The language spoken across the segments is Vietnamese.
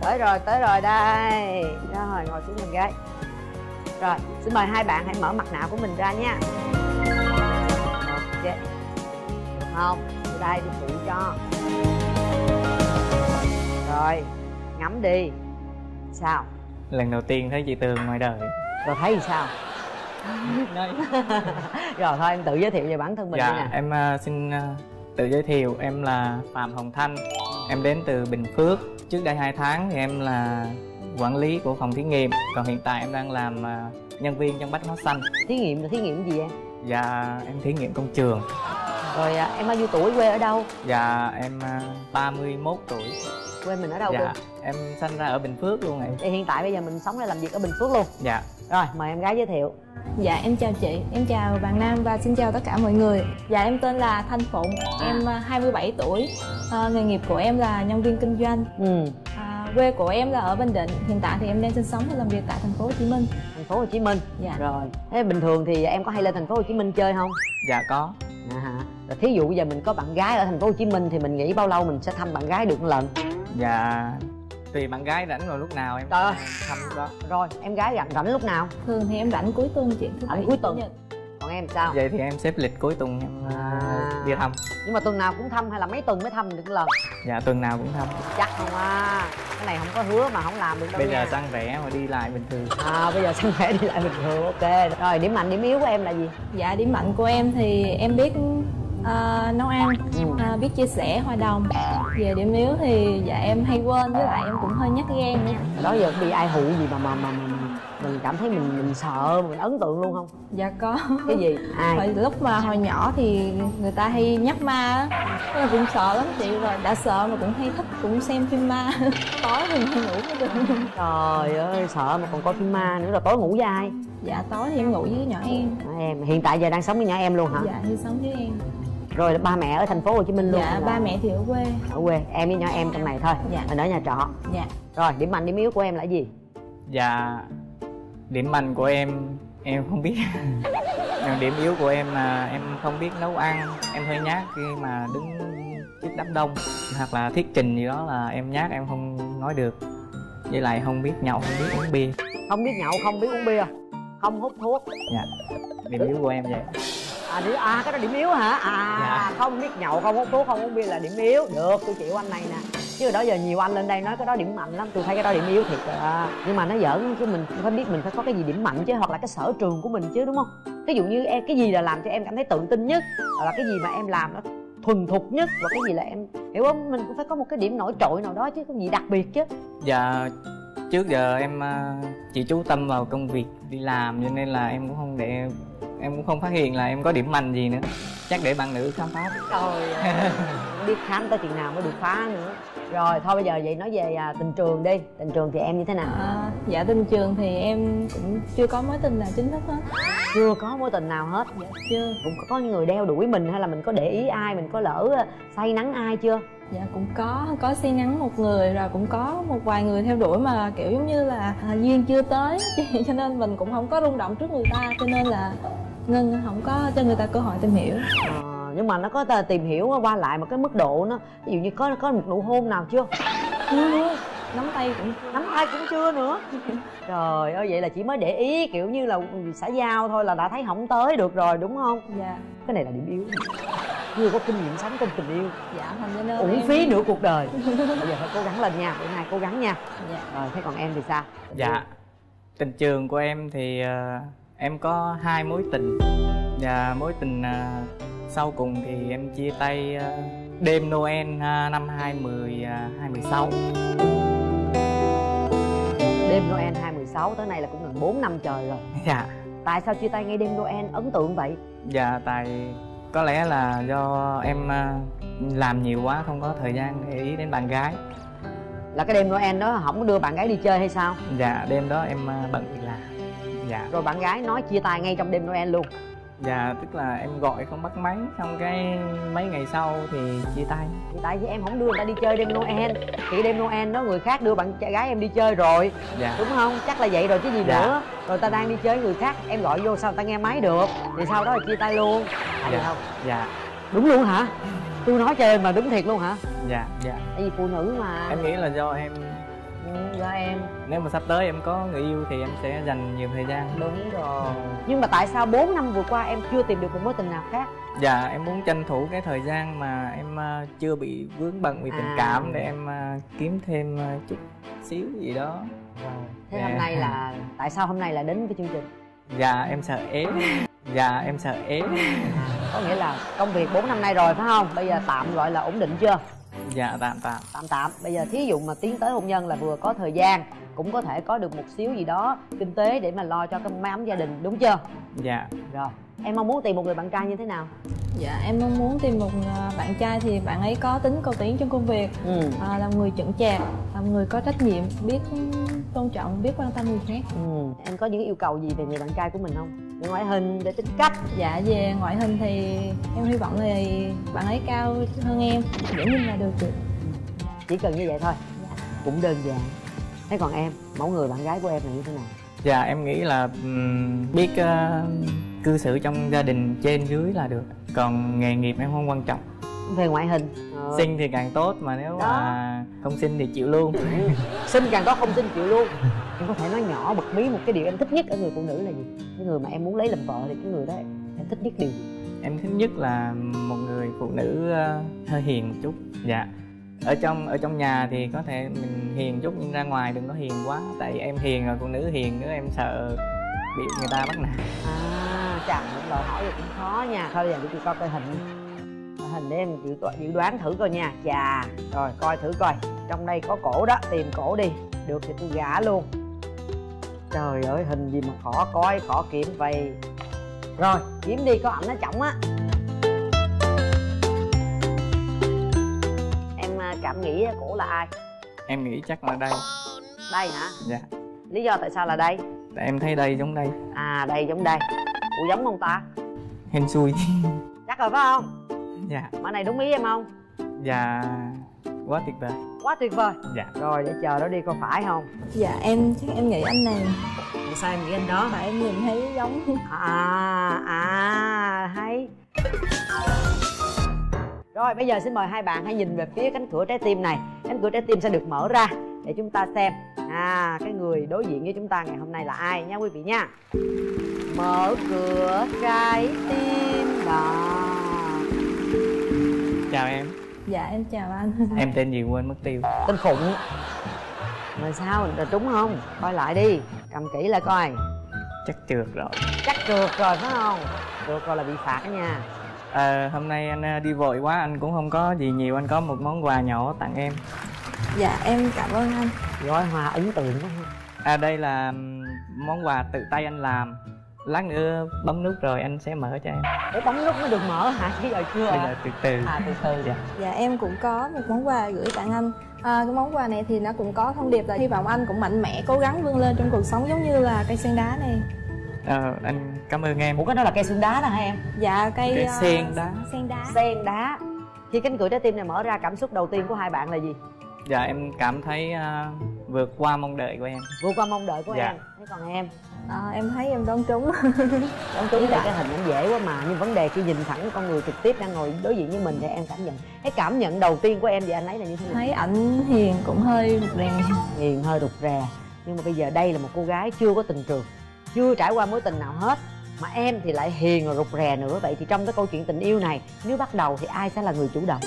tới rồi tới rồi đây. Rồi ngồi xuống mình gái rồi xin mời hai bạn hãy mở mặt nạ của mình ra nha. Ok. Được không? Từ đây tôi phụ cho. Rồi ngắm đi. Sao? Lần đầu tiên thấy chị tường ngoài đời. Rồi thấy thì sao rồi thôi em tự giới thiệu về bản thân mình đi dạ nè. em ờ, xin ờ, tự giới thiệu. Em là phạm hồng thanh. Em đến từ bình phước trước đây 2 tháng thì em là quản lý của phòng thí nghiệm. Còn hiện tại em đang làm ờ, nhân viên trong bách hóa xanh. Thí nghiệm là thí nghiệm gì em? Dạ em thí nghiệm công trường. Rồi à, em bao nhiêu tuổi quê ở đâu? Dạ em ờ, 31 tuổi quê mình ở đâu dạ luôn em sinh ra ở bình phước luôn này. Thì hiện tại bây giờ mình sống hay làm việc ở bình phước luôn. Dạ. Rồi mời em gái giới thiệu. Dạ em chào chị, em chào bạn Nam và xin chào tất cả mọi người. Dạ em tên là Thanh Phụng, em à, 27 tuổi. À, Nghề nghiệp của em là nhân viên kinh doanh. Ừ. À, Quê của em là ở Bình Định. Hiện tại thì em đang sinh sống và làm việc tại thành phố Hồ Chí Minh. Thành phố Hồ Chí Minh? Dạ. Rồi thế bình thường thì em có hay lên thành phố Hồ Chí Minh chơi không? Dạ có. À, hả rồi thí dụ bây giờ mình có bạn gái ở thành phố Hồ Chí Minh thì mình nghĩ bao lâu mình sẽ thăm bạn gái được một lần dạ. Tùy bạn gái rảnh vào lúc nào em trời thăm đó. Rồi em gái rảnh rảnh lúc nào? Thường thì em rảnh cuối tuần chị thứ Rảnh bảy, cuối tuần. nhật. còn em sao? Vậy thì em xếp lịch cuối tuần em ờ, À. đi thăm. Nhưng mà tuần nào cũng thăm hay là mấy tuần mới thăm được một lần? Dạ tuần nào cũng thăm. Chắc không à. Cái này không có hứa mà không làm được đâu bây giờ nha. xăng rẻ mà đi lại bình thường. À bây giờ sang khỏe đi lại bình thường ok. Rồi điểm mạnh điểm yếu của em là gì? Dạ điểm mạnh của em thì em biết à, nấu ăn, à, biết chia sẻ hòa đồng. Về điểm yếu thì dạ em hay quên với lại em cũng hơi nhát gan nữa. Đó giờ bị ai hụ gì mà mà mà, mà mình cảm thấy mình mình sợ mình ấn tượng luôn không? Dạ có. Cái gì? Ai? Hồi lúc mà hồi nhỏ thì người ta hay nhắc ma á. Là cũng sợ lắm chị rồi đã sợ mà cũng hay thích cũng xem phim ma. Tối thì hay ngủ với được. Trời ơi sợ mà còn coi phim ma nữa rồi tối ngủ với ai? Dạ tối thì em ngủ với nhỏ em. Đó, em. Hiện tại giờ đang sống với nhỏ em luôn hả? Dạ thì sống với em rồi ba mẹ ở thành phố hồ chí minh luôn. Dạ là ba mẹ thì ở quê. Ở quê. Em với nhỏ em trong này thôi. Dạ. mình ở nhà trọ. Dạ. Rồi điểm mạnh điểm yếu của em là gì? Dạ điểm mạnh của em em không biết. Nhưng điểm yếu của em là em không biết nấu ăn. Em hơi nhát khi mà đứng trước đám đông. Hoặc là thuyết trình gì đó là em nhát em không nói được. Với lại không biết nhậu không biết uống bia. Không biết nhậu không biết uống bia. Không hút thuốc. Dạ điểm yếu của em vậy à, điểm, à cái đó điểm yếu hả? À Dạ. không biết nhậu không hút thuốc không uống bia là điểm yếu. Được tôi chịu anh này nè. Chứ đó giờ nhiều anh lên đây nói cái đó điểm mạnh lắm tôi thấy cái đó điểm yếu thiệt à. nhưng mà nó giỡn chứ mình phải biết mình phải có cái gì điểm mạnh chứ hoặc là cái sở trường của mình chứ đúng không? Ví dụ như em cái gì là làm cho em cảm thấy tự tin nhất hoặc là cái gì mà em làm nó thuần thục nhất và cái gì là em hiểu không? Mình cũng phải có một cái điểm nổi trội nào đó chứ có gì đặc biệt chứ. Dạ trước giờ em à, chỉ chú tâm vào công việc đi làm cho nên là em cũng không để em cũng không phát hiện là em có điểm mạnh gì nữa. Chắc để bạn nữ khám phá. Trời ơi, không biết khám tới chừng nào mới được phá nữa. Rồi thôi bây giờ vậy nói về à, tình trường đi. Tình trường thì em như thế nào? À, dạ tình trường thì em cũng chưa có mối tình nào chính thức hết. Chưa có mối tình nào hết? Dạ chưa. Cũng có những người đeo đuổi mình hay là mình có để ý ai mình có lỡ à, say nắng ai chưa? Dạ cũng có có say nắng một người rồi cũng có một vài người theo đuổi mà kiểu giống như là à, duyên chưa tới. Cho nên mình cũng không có rung động trước người ta cho nên là ngân không có cho người ta cơ hội tìm hiểu. Ờ, nhưng mà nó có ta tìm hiểu qua lại một cái mức độ nó ví dụ như có có một nụ hôn nào chưa? Chưa. Nắm tay cũng chưa. Nắm tay cũng chưa nữa. Trời ơi vậy là chỉ mới để ý kiểu như là xã giao thôi là đã thấy không tới được rồi đúng không? Dạ. Cái này là điểm yếu. Chưa có kinh nghiệm sống trong tình yêu. Dạ thành cho nên uổng em- phí nửa cuộc đời. Bây giờ phải cố gắng lên nha bữa nay cố gắng nha. Dạ. Rồi thế còn em thì sao? Dạ. Tình trường của em thì ờ, em có hai mối tình. Và mối tình ờ, sau cùng thì em chia tay ờ, đêm Noel ờ, năm 2010 ờ, 2016 đêm noel 2016 tới nay là cũng gần 4 năm trời rồi. Dạ. Tại sao chia tay ngay đêm noel ấn tượng vậy? Dạ tại có lẽ là do em làm nhiều quá không có thời gian để ý đến bạn gái. Là cái đêm noel đó không có đưa bạn gái đi chơi hay sao? Dạ đêm đó em bận việc làm rồi bạn gái nói chia tay ngay trong đêm noel luôn. Dạ tức là em gọi không bắt máy xong cái mấy ngày sau thì chia tay. Thì tại vì em không đưa người ta đi chơi đêm noel. Thì đêm noel đó người khác đưa bạn gái em đi chơi rồi. Dạ. Đúng không? Chắc là vậy rồi chứ gì Dạ. nữa. Rồi ta đang đi chơi người khác em gọi vô sao ta nghe máy được? Thì sau đó là chia tay luôn. Phải dạ. không? Dạ. Đúng luôn hả? Tôi nói cho em mà đúng thiệt luôn hả? Dạ dạ. Tại vì phụ nữ mà em nghĩ là do em ừ, do em. Nếu mà sắp tới em có người yêu thì em sẽ dành nhiều thời gian. Đúng rồi. Nhưng mà tại sao 4 năm vừa qua em chưa tìm được một mối tình nào khác? Dạ em muốn tranh thủ cái thời gian mà em uh, chưa bị vướng bận vì tình À. cảm để em uh, kiếm thêm uh, chút xíu gì đó. Thế Dạ. hôm nay là tại sao hôm nay là đến với chương trình? Dạ em sợ ế. Dạ em sợ ế. Có nghĩa là công việc 4 năm nay rồi phải không? Bây giờ tạm gọi là ổn định chưa dạ tạm tạm. Tạm tạm. Bây giờ thí dụ mà tiến tới hôn nhân là vừa có thời gian cũng có thể có được một xíu gì đó kinh tế để mà lo cho cái mái ấm gia đình đúng chưa? Dạ. Rồi em mong muốn tìm một người bạn trai như thế nào? Dạ em mong muốn tìm một à, bạn trai thì bạn ấy có tính cầu tiến trong công việc ừ. à, là người chững chạc là người có trách nhiệm biết tôn trọng biết quan tâm người khác. Ừ. Em có những yêu cầu gì về người bạn trai của mình không ngoại hình về tính cách. Dạ về ngoại hình thì em hy vọng là bạn ấy cao hơn em dễ nhìn là được được chỉ cần như vậy thôi. Cũng đơn giản. Thế còn em mẫu người bạn gái của em là như thế nào? Dạ em nghĩ là biết uh, cư xử trong gia đình trên dưới là được. Còn nghề nghiệp em không quan trọng. Về ngoại hình. Ờ, sinh thì càng tốt mà nếu Đó. mà không sinh thì chịu luôn. Ừ. sinh càng có không sinh chịu luôn em có thể nói nhỏ bật mí một cái điều em thích nhất ở người phụ nữ là gì? Cái người mà em muốn lấy làm vợ thì cái người đó em thích nhất điều gì? Em thích nhất là một người phụ nữ ờ, hơi hiền một chút. Dạ. Ở trong ở trong nhà thì có thể mình hiền chút nhưng ra ngoài đừng có hiền quá. Tại em hiền rồi phụ nữ hiền nữa em sợ bị người ta bắt nạt. À chàng một lời hỏi thì cũng khó nha. Thôi giờ để chị coi coi hình. Hình để em dự, dự đoán thử coi nha. Chà rồi coi thử coi. Trong đây có cổ đó tìm cổ đi. Được thì tôi gả luôn trời ơi hình gì mà khó coi khó kiếm vậy? Rồi kiếm đi có ảnh nó trọng á. Em à, cảm nghĩ cổ là ai? Em nghĩ chắc là đây. Đây hả? Dạ. Lý do tại sao là đây? Tại em thấy đây giống đây. À đây giống đây. Ủa giống không ta? Hên xui. Chắc rồi phải không? Dạ. Mã này đúng ý em không? Dạ quá tuyệt vời. Quá tuyệt vời. Dạ. Rồi để chờ đó đi coi phải không? Dạ em chắc em nghĩ anh này. Tại sao em nghĩ anh đó? Mà em nhìn thấy giống. À à hay. Rồi bây giờ xin mời hai bạn hãy nhìn về phía cánh cửa trái tim này. Cánh cửa trái tim sẽ được mở ra để chúng ta xem. À cái người đối diện với chúng ta ngày hôm nay là ai nha quý vị nha? Mở cửa trái tim đó. Chào em dạ em chào anh. Em tên gì quên mất tiêu. Tên khụng mà sao? Là trúng không? Coi lại đi. Cầm kỹ lại coi. Chắc trượt rồi. Chắc trượt rồi phải không? Trượt rồi là bị phạt đó nha. Ờ, hôm nay anh ờ, đi vội quá anh cũng không có gì nhiều. Anh có một món quà nhỏ tặng em. Dạ em cảm ơn anh. Gói hoa ấn tượng quá ha. À đây là món quà tự tay anh làm lát nữa bấm nút rồi anh sẽ mở cho em. Để bấm nút mới được mở hả? Chứ giờ chưa bây à? giờ từ từ. À từ từ. Dạ. Dạ em cũng có một món quà gửi tặng anh. À, cái món quà này thì nó cũng có thông điệp là hy vọng anh cũng mạnh mẽ cố gắng vươn lên trong cuộc sống giống như là cây sen đá này. Ờ, anh cảm ơn em. Ủa cái đó là cây xương đá đó hả em? Dạ cây Cây ờ, sen đá. sen đá. Sen đá. Khi cánh cửa trái tim này mở ra cảm xúc đầu tiên của hai bạn là gì? Dạ em cảm thấy ờ, vượt qua mong đợi của em. Vượt qua mong đợi của Dạ. em. Thế còn em? À, em thấy em đoán trúng. Đóng trúng thì cái hình em dễ quá mà nhưng vấn đề khi nhìn thẳng con người trực tiếp đang ngồi đối diện với mình thì em cảm nhận. Cái cảm nhận đầu tiên của em về anh ấy là như thế nào? Thấy ảnh hiền cũng hơi rụt rè. Hiền hơi rụt rè. Nhưng mà bây giờ đây là một cô gái chưa có tình trường chưa trải qua mối tình nào hết. Mà em thì lại hiền rồi rụt rè nữa. Vậy thì trong cái câu chuyện tình yêu này nếu bắt đầu thì ai sẽ là người chủ động?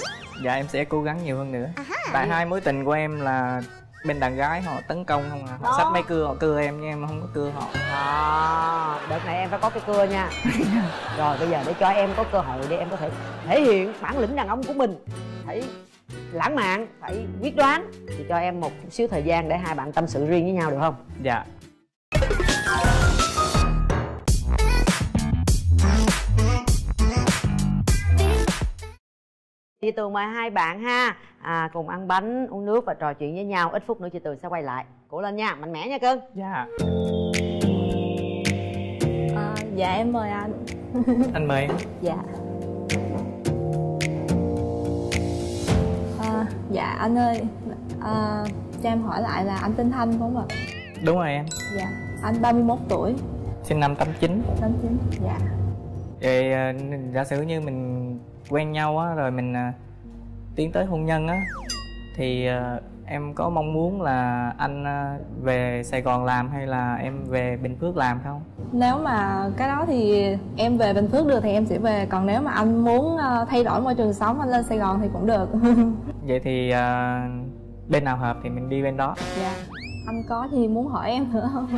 Dạ em sẽ cố gắng nhiều hơn nữa. Tại hai mối tình của em là bên đàn gái họ tấn công không à? Họ Đó. xách máy cưa họ cưa em nhưng em không có cưa họ. Đó đợt này em phải có cái cưa nha. Rồi bây giờ để cho em có cơ hội để em có thể thể hiện bản lĩnh đàn ông của mình. Phải lãng mạn phải quyết đoán. Thì cho em một chút xíu thời gian để hai bạn tâm sự riêng với nhau được không? Dạ chị tường mời hai bạn ha. À, cùng ăn bánh uống nước và trò chuyện với nhau. Ít phút nữa chị tường sẽ quay lại. Cố lên nha mạnh mẽ nha cưng. Dạ. À, dạ em mời anh. Anh mời em. Dạ. À, dạ anh ơi à, cho em hỏi lại là anh tên thanh phải không ạ? Đúng rồi em. Dạ. Anh 31 tuổi. Sinh năm 89 tám chín dạ. Vậy ờ, giả sử như mình quen nhau á rồi mình ờ, tiến tới hôn nhân á thì ờ, em có mong muốn là anh ờ, về Sài Gòn làm hay là em về Bình Phước làm không? nếu mà cái đó thì em về bình phước được thì em sẽ về còn nếu mà anh muốn thay đổi môi trường sống anh lên sài gòn thì cũng được Vậy thì bên nào hợp thì mình đi bên đó. dạ anh có gì muốn hỏi em nữa không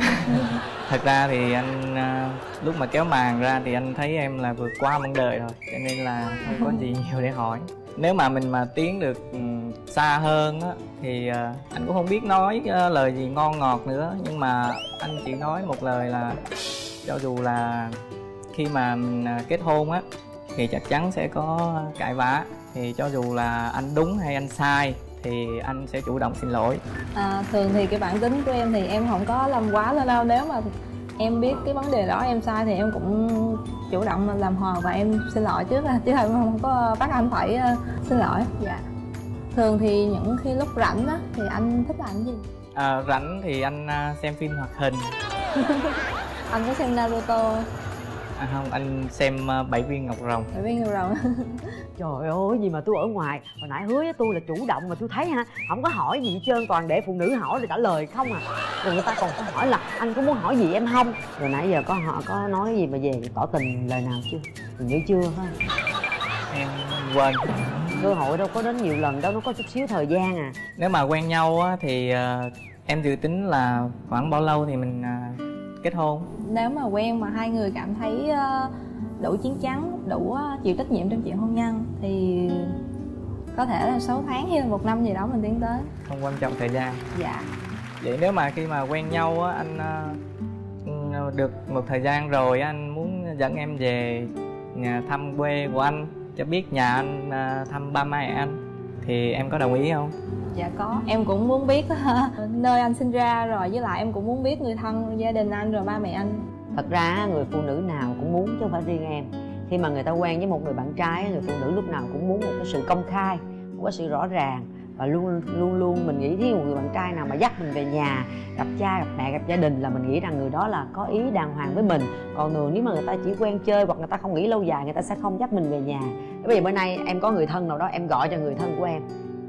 Thật ra thì anh ờ, lúc mà kéo màn ra thì anh thấy em là vượt qua mong đợi rồi, cho nên là không có gì nhiều để hỏi. Nếu mà mình mà tiến được ừ, xa hơn á thì ờ, anh cũng không biết nói ờ, lời gì ngon ngọt nữa nhưng mà anh chỉ nói một lời là cho dù là khi mà mình kết hôn á thì chắc chắn sẽ có cãi vã thì cho dù là anh đúng hay anh sai thì anh sẽ chủ động xin lỗi. À, thường thì cái bản tính của em thì em không có làm quá lên đâu nếu mà em biết cái vấn đề đó em sai thì em cũng chủ động làm hòa và em xin lỗi trước là chứ em không có bắt anh phải ờ, xin lỗi. Dạ. Thường thì những khi lúc rảnh á thì anh thích làm cái gì? À, rảnh thì anh à, xem phim hoạt hình. Anh có xem naruto à, không anh xem à, bảy viên ngọc rồng. Ở bên người rồng. Trời ơi gì mà tôi ở ngoài hồi nãy hứa với tôi là chủ động mà tôi thấy ha không có hỏi gì hết trơn toàn để phụ nữ hỏi rồi trả lời không à. Rồi người ta còn có hỏi là anh có muốn hỏi gì em không? Rồi nãy giờ có họ có nói gì mà về tỏ tình lời nào chưa? Hình như chưa ha em quên. Cơ hội đâu có đến nhiều lần đâu nó có chút xíu thời gian à. Nếu mà quen nhau á, thì à, em dự tính là khoảng bao lâu thì mình à, kết hôn? Nếu mà quen mà hai người cảm thấy ờ, đủ chín chắn đủ ờ, chịu trách nhiệm trong chuyện hôn nhân thì có thể là 6 tháng hay là một năm gì đó mình tiến tới. Không quan trọng thời gian. Dạ. Vậy nếu mà khi mà quen nhau á anh à, ừ, được một thời gian rồi anh muốn dẫn em về nhà thăm quê của anh cho biết nhà anh thăm ba mẹ anh thì em có đồng ý không? Dạ có. Em cũng muốn biết nơi anh sinh ra rồi với lại em cũng muốn biết người thân gia đình anh rồi ba mẹ anh. Thật ra người phụ nữ nào cũng muốn chứ không phải riêng em. Khi mà người ta quen với một người bạn trai người phụ nữ lúc nào cũng muốn một cái sự công khai một cái sự rõ ràng và luôn luôn luôn mình nghĩ với một người bạn trai nào mà dắt mình về nhà gặp cha gặp mẹ gặp gia đình là mình nghĩ rằng người đó là có ý đàng hoàng với mình. Còn thường nếu mà người ta chỉ quen chơi hoặc người ta không nghĩ lâu dài người ta sẽ không dắt mình về nhà. Bây giờ bữa nay em có người thân nào đó em gọi cho người thân của em.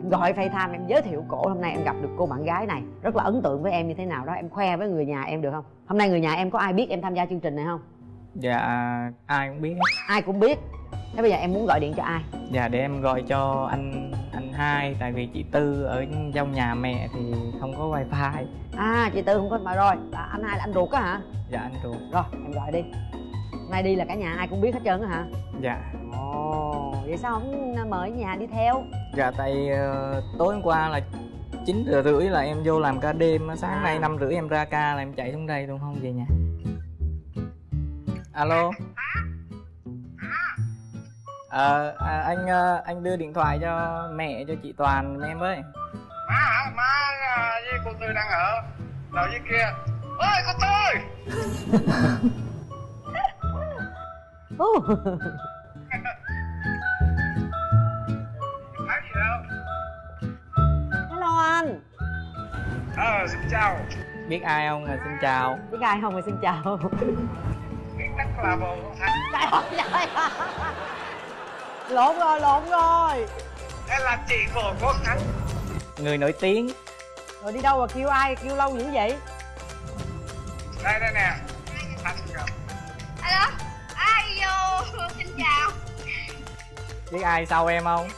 Gọi FaceTime em giới thiệu cổ hôm nay em gặp được cô bạn gái này. Rất là ấn tượng với em như thế nào đó em khoe với người nhà em được không? Hôm nay người nhà em có ai biết em tham gia chương trình này không? Dạ ai cũng biết ai cũng biết thế bây giờ em muốn gọi điện cho ai? Dạ để em gọi cho anh anh hai tại vì chị tư ở trong nhà mẹ thì không có wifi. À chị tư không có mà rồi là anh hai là anh ruột á hả? Dạ anh ruột. Rồi em gọi đi. Nay đi là cả nhà ai cũng biết hết trơn á hả? Dạ. Ồ vậy sao không mời nhà đi theo? Dạ tại ờ, tối hôm qua là chín giờ rưỡi là em vô làm ca đêm á, sáng À. nay năm rưỡi em ra ca là em chạy xuống đây luôn không về nhà. Alo ờ à, anh ờ, anh đưa điện thoại cho mẹ cho chị toàn em với. Má hả? Má à, với cô tư đang ở. Đầu dưới kia. Ơi cô tư! Ú, thấy gì đâu? Hello anh. Ờ xin chào. Biết ai không? Là xin chào. Biết ai không? Thì xin chào. Biết đất là bồ con thằng trời ơi trời ơi. Lộn rồi lộn rồi. Đây là chị bồ con thằng người nổi tiếng. Rồi đi đâu mà kêu ai kêu lâu dữ vậy? Đây đây nè. Alo ai vô? Xin chào. Biết ai sau em không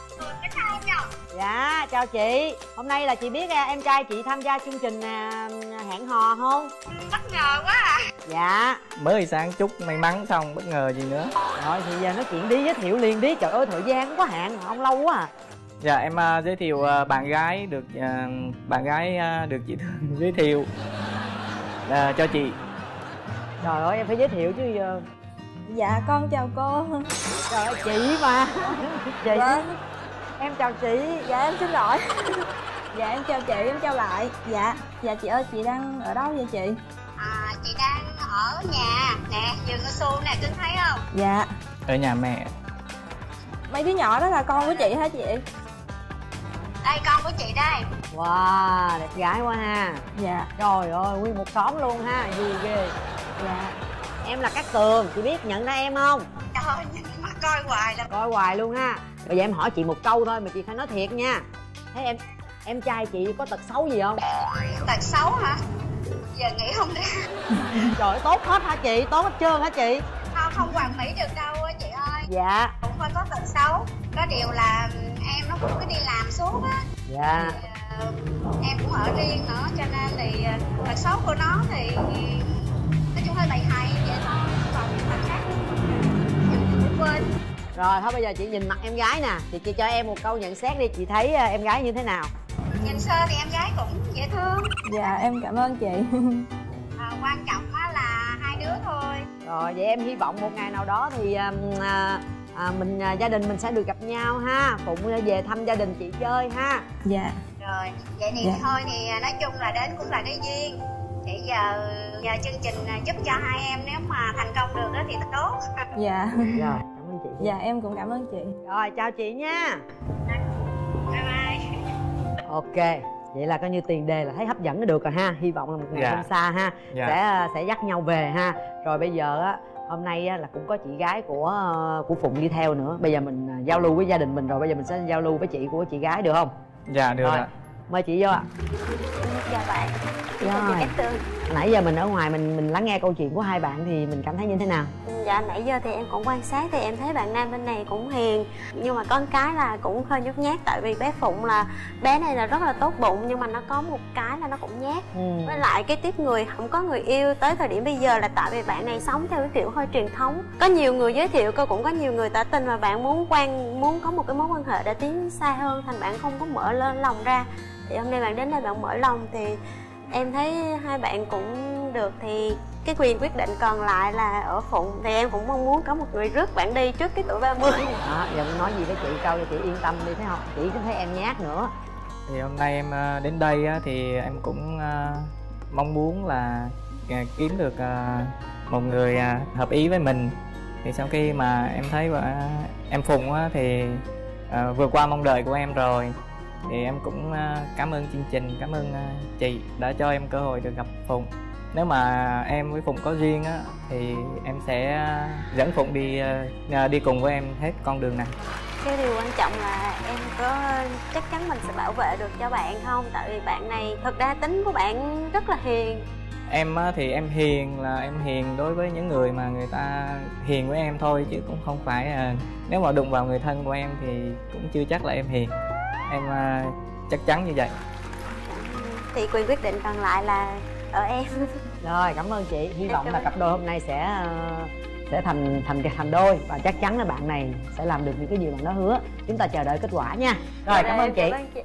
dạ chào chị. Hôm nay là chị biết à, em trai chị tham gia chương trình à, hẹn hò không? Bất ngờ quá à. Dạ. Mới sáng chúc may mắn xong bất ngờ gì nữa. Rồi thì giờ nói chuyện đi giới thiệu liền đi. Trời ơi thời gian có hạn ông lâu quá à. Dạ em à, giới thiệu à, bạn gái được à, bạn gái à, được chị Thương giới thiệu. À, cho chị. Trời ơi em phải giới thiệu chứ giờ dạ con chào cô. Trời ơi chị mà. Chị. Vâng em chào chị. Dạ em xin lỗi. Dạ em chào chị em chào lại. Dạ dạ chị ơi chị đang ở đâu vậy chị? À chị đang ở nhà nè vườn cao su nè cưng thấy không? Dạ. Ở nhà mẹ. Mấy đứa nhỏ đó là con của chị hả chị? Đây con của chị đây. Wow đẹp gái quá ha. Dạ. Trời ơi nguyên một xóm luôn ha vui ghê. Dạ. Em là cát tường chị biết nhận ra em không? Trời ơi nhìn mặt coi hoài là coi hoài luôn ha bây giờ em hỏi chị một câu thôi mà chị phải nói thiệt nha. Thế em em trai chị có tật xấu gì không? Tật xấu hả? Giờ nghĩ không ra. Trời ơi, tốt hết hả chị? Tốt hết trơn hả chị? Không không hoàn mỹ được đâu á chị ơi. Dạ. Cũng phải có tật xấu. Có điều là em nó cũng cứ đi làm suốt á. Dạ. Thì, ờ, em cũng ở riêng nữa cho nên thì ờ, tật xấu của nó thì nói chung hơi bậy hay vậy thôi. Còn tật khác thì cũng quên rồi thôi bây giờ chị nhìn mặt em gái nè. Thì chị cho em một câu nhận xét đi. Chị thấy à, em gái như thế nào? Nhìn sơ thì em gái cũng dễ thương. Dạ em cảm ơn chị. À, quan trọng á là hai đứa thôi. Rồi vậy em hy vọng một ngày nào đó thì à, à, à, mình à, gia đình mình sẽ được gặp nhau ha. Phụng về thăm gia đình chị chơi ha. Dạ. Rồi vậy thì Dạ. thôi thì à, nói chung là đến cũng là cái duyên. Thì giờ nhờ chương trình giúp cho hai em nếu mà thành công được đó thì tốt. Dạ. Rồi. cảm ơn chị dạ em cũng cảm ơn chị. Rồi chào chị nha. Bye bye. Ok vậy là coi như tiền đề là thấy hấp dẫn được rồi ha. Hy vọng là một ngày Dạ. không xa ha. Dạ. sẽ à, sẽ dắt nhau về ha. Rồi bây giờ á hôm nay á, là cũng có chị gái của ờ, của phụng đi theo nữa. Bây giờ mình à, giao lưu với gia đình mình rồi. Bây giờ mình sẽ giao lưu với chị của chị gái được không? Dạ được rồi ạ. mời chị vô ạ. Chào bạn Rồi. Nãy giờ mình ở ngoài mình mình lắng nghe câu chuyện của hai bạn thì mình cảm thấy như thế nào? Dạ nãy giờ thì em cũng quan sát thì em thấy bạn nam bên này cũng hiền. Nhưng mà con cái là cũng hơi nhút nhát Tại vì bé Phụng là bé này là rất là tốt bụng Nhưng mà nó có một cái là nó cũng nhát. Ừ. Với lại cái tiếp người không có người yêu tới thời điểm bây giờ là tại vì bạn này sống theo cái kiểu hơi truyền thống. Có nhiều người giới thiệu cô cũng có nhiều người tỏ tình mà bạn muốn quan muốn có một cái mối quan hệ để tiến xa hơn Thành bạn không có mở lên lòng ra. Thì hôm nay bạn đến đây bạn mở lòng thì em thấy hai bạn cũng được thì cái quyền quyết định còn lại là ở phụng. Thì em cũng mong muốn có một người rước bạn đi trước cái tuổi 30 đó giờ mình nói gì với chị câu cho chị yên tâm đi thấy không? Chị cũng thấy em nhát nữa. Thì hôm nay em ờ, đến đây á, thì em cũng ờ, mong muốn là ờ, kiếm được một người hợp ý với mình. Thì sau khi mà em thấy em phùng á, thì vượt qua mong đợi của em rồi thì em cũng ờ, cảm ơn chương trình cảm ơn ờ, chị đã cho em cơ hội được gặp phùng nếu mà em với phùng có duyên á thì em sẽ ờ, dẫn phụng đi đi cùng với em hết con đường này. Cái điều quan trọng là em có chắc chắn mình sẽ bảo vệ được cho bạn không? Tại vì bạn này thực ra tính của bạn rất là hiền. Em á, thì em hiền là em hiền đối với những người mà người ta hiền với em thôi chứ cũng không phải là nếu mà đụng vào người thân của em thì cũng chưa chắc là em hiền em à, chắc chắn như vậy. Thì quyền quyết định còn lại là ở em. Rồi cảm ơn chị. Hy vọng cảm là cặp đôi hôm nay sẽ ờ, sẽ thành thành thành đôi và chắc chắn là bạn này sẽ làm được những cái gì bạn đó hứa. Chúng ta chờ đợi kết quả nha. Rồi cảm ơn chị. Cảm ơn chị.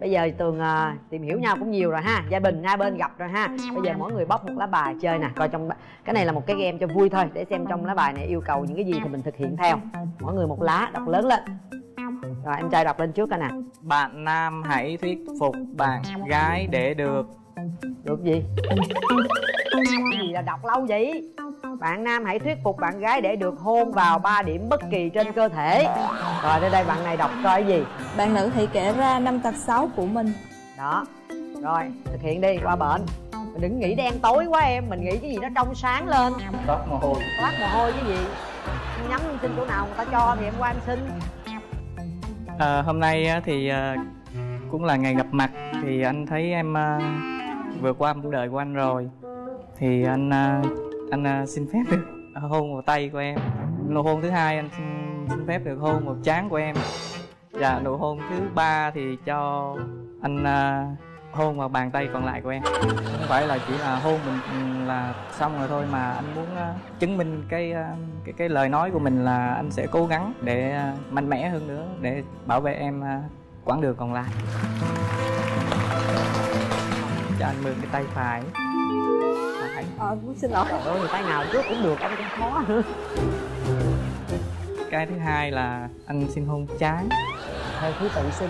Bây giờ tường ờ, tìm hiểu nhau cũng nhiều rồi ha. Gia đình hai bên gặp rồi ha. Bây giờ mỗi người bóc một lá bài chơi nè. Coi trong cái này là một cái game cho vui thôi để xem trong lá bài này yêu cầu những cái gì thì mình thực hiện theo. Mỗi người một lá đọc lớn lên rồi em trai đọc lên trước coi nè bạn nam hãy thuyết phục bạn gái để được. Được gì? Cái gì là đọc lâu vậy? Bạn nam hãy thuyết phục bạn gái để được hôn vào ba điểm bất kỳ trên cơ thể. Rồi đây đây bạn này đọc coi cái gì? Bạn nữ hãy kể ra năm tật xấu của mình. Đó. Rồi thực hiện đi qua bệnh. Mình đừng nghĩ đen tối quá em mình nghĩ cái gì nó trong sáng lên. Toát mồ hôi. Toát mồ hôi cái gì? Em nhắm xin chỗ nào người ta cho thì em qua em xin à, hôm nay thì ờ, cũng là ngày gặp mặt thì anh thấy em ờ, vừa qua mong đời của anh rồi. Thì anh anh xin phép được hôn vào tay của em. Nụ hôn thứ hai anh xin, xin phép được hôn vào trán của em. Và nụ hôn thứ ba thì cho anh hôn vào bàn tay còn lại của em. Không phải là chỉ là hôn mình ừ, là xong rồi thôi mà anh muốn à, chứng minh cái à, cái cái lời nói của mình là anh sẽ cố gắng để à, mạnh mẽ hơn nữa để bảo vệ em quãng đường còn lại. Cho anh mượn cái tay phải. Phải. Ờ xin lỗi. Ơi tay nào trước cũng được anh cũng khó. Nữa cái thứ hai là anh xin hôn trán theo thứ tự xin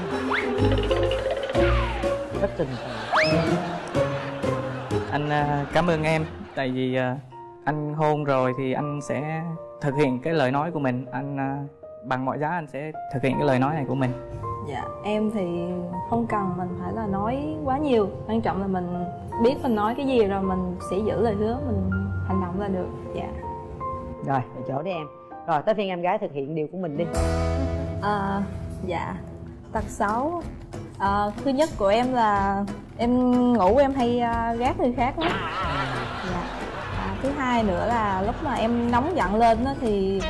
rất tình anh à, cảm ơn em. Tại vì à, anh hôn rồi thì anh sẽ thực hiện cái lời nói của mình. Anh à, bằng mọi giá anh sẽ thực hiện cái lời nói này của mình. Dạ em thì không cần mình phải là nói quá nhiều. Quan trọng là mình biết mình nói cái gì rồi mình sẽ giữ lời hứa mình hành động là được. Dạ. Rồi về chỗ đi em. Rồi tới phiên em gái thực hiện điều của mình đi. Ờ, dạ. Tật xấu Ờ, thứ nhất của em là em ngủ em hay à, gác người khác lắm. Dạ. à, thứ hai nữa là lúc mà em nóng giận lên á thì